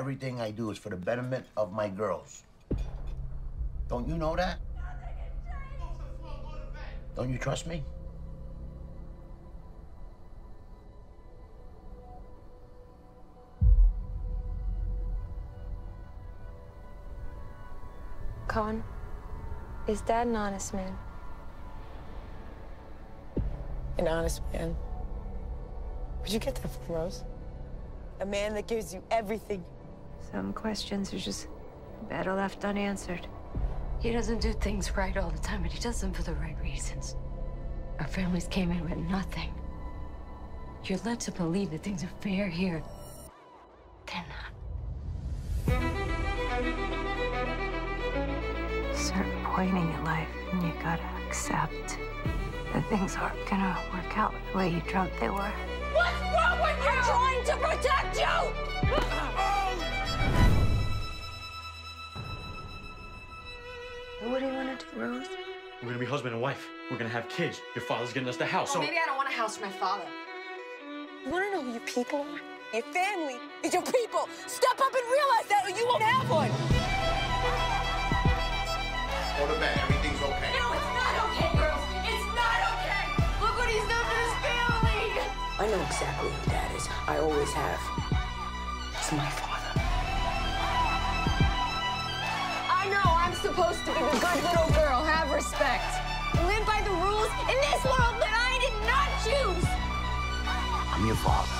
Everything I do is for the betterment of my girls. Don't you know that? Don't you trust me? Con, is Dad an honest man? An honest man. Where'd you get that from, Rose? A man that gives you everything. Some questions are just better left unanswered. He doesn't do things right all the time, but he does them for the right reasons. Our families came in with nothing. You're led to believe that things are fair here. They're not. certain point in your life, and you gotta accept that things aren't gonna work out the way you dreamt they were. What's wrong with you? I'm trying to protect you! What do you want to do, Rose? We're gonna be husband and wife. We're gonna have kids. Your father's getting us the house. Well, so maybe I don't want a house for my father. You wanna know who your people are? Your family is your people. Step up and realize that or you won't have one. Go to bed. Everything's okay. No, it's not okay, girls. It's not okay. Look what he's done to his family. I know exactly who Dad is. I always have. It's my father. Supposed to be the good little girl. Have respect. Live by the rules in this world that I did not choose. I'm your father.